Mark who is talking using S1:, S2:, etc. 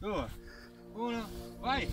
S1: Duas, uno, vai!